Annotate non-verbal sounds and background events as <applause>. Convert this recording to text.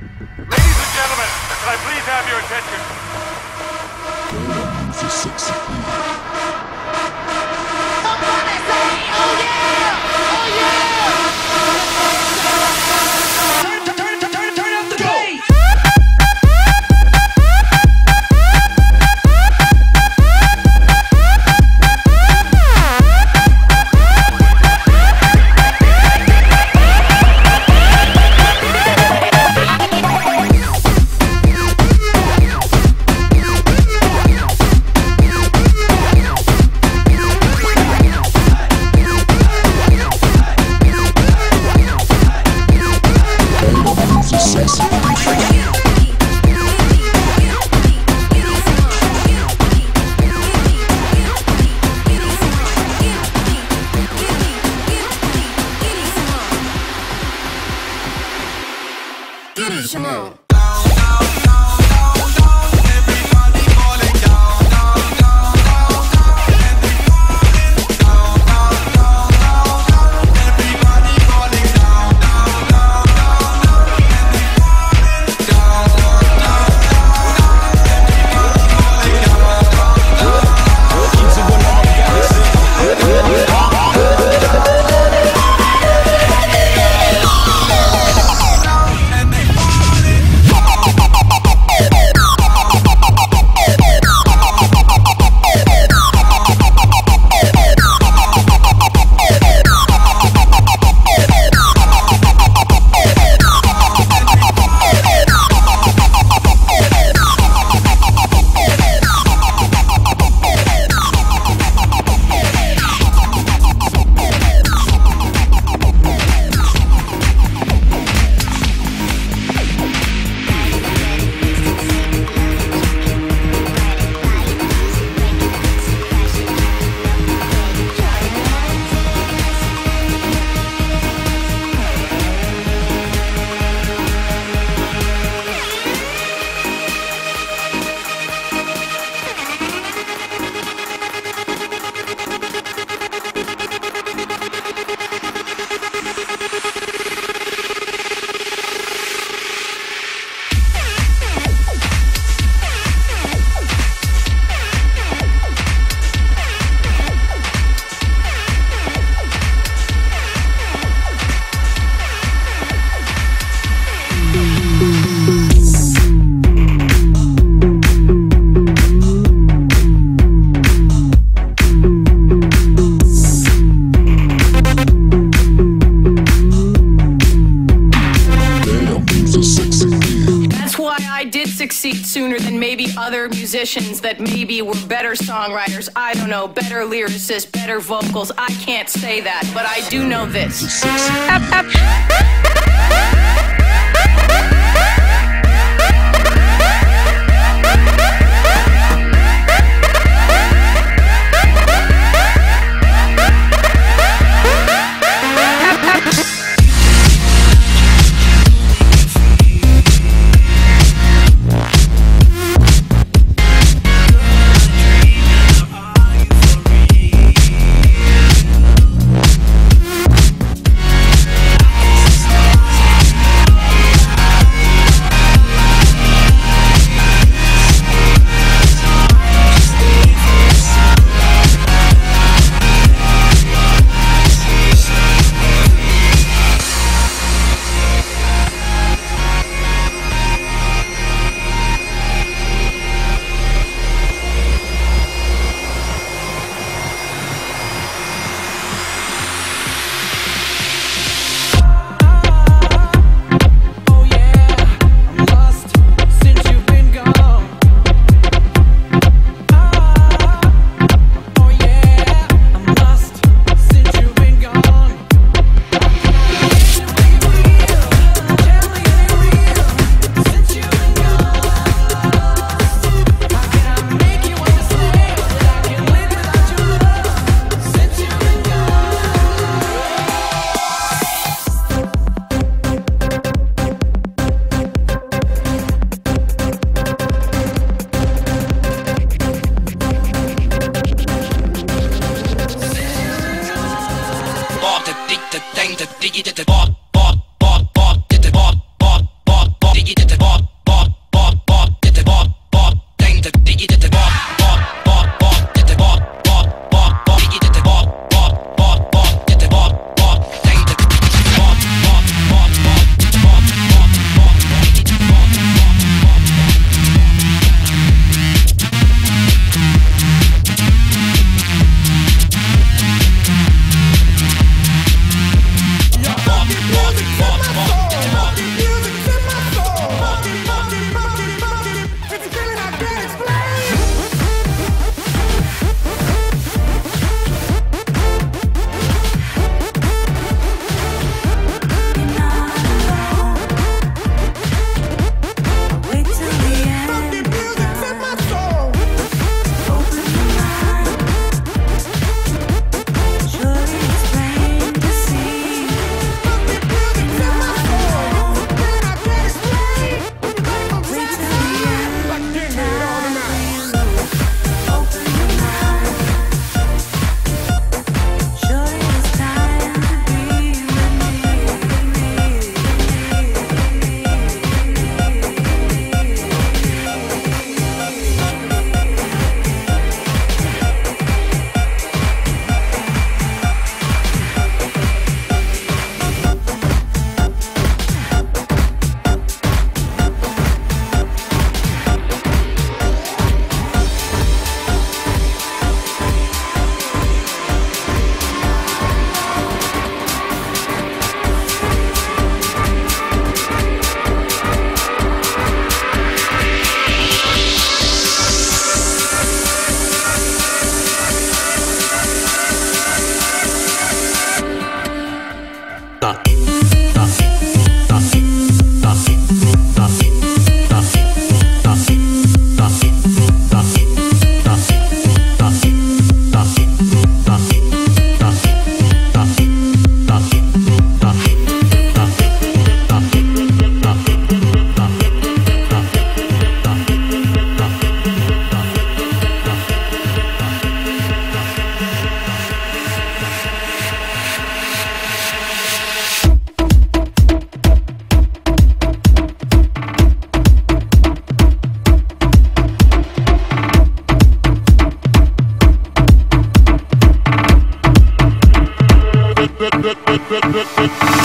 Ladies and gentlemen, can I please have your attention? Shimon. Sooner than maybe other musicians that maybe were better songwriters. I don't know, better lyricists, better vocals. I can't say that, but I do know this. <laughs> Yeah. good, good, good.